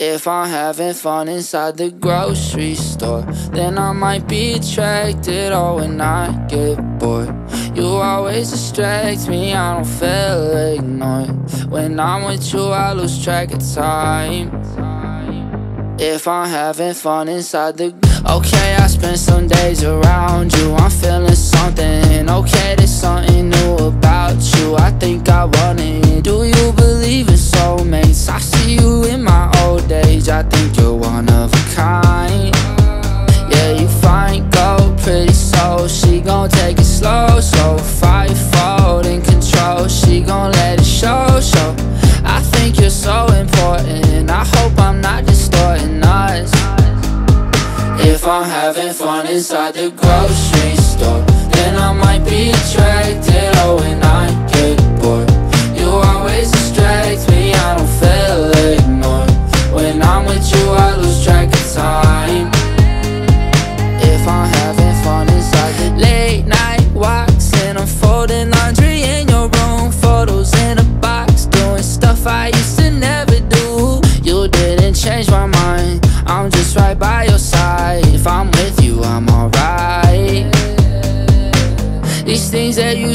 If I'm having fun inside the grocery store, then I might be attracted. Oh, or when I get bored, you always distract me. I don't feel ignored. When I'm with you, I lose track of time. If I'm having fun inside the Okay, I spend some days around you I'm I think you're one of a kind. Yeah, you fine, go pretty soul. She gon' take it slow So five fold in control. She gon' let it show, show I think you're so important. I hope I'm not distorting us. If I'm having fun inside the grocery store Then I might be attracted. Oh, when I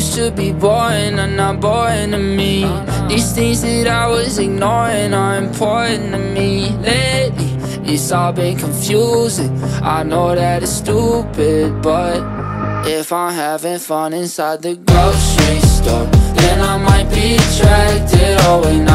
used to be boring are not boring to me. These things that I was ignoring are important to me Lately, it's all been confusing. I know that it's stupid, but If I'm having fun inside the grocery store Then I might be attracted, oh, when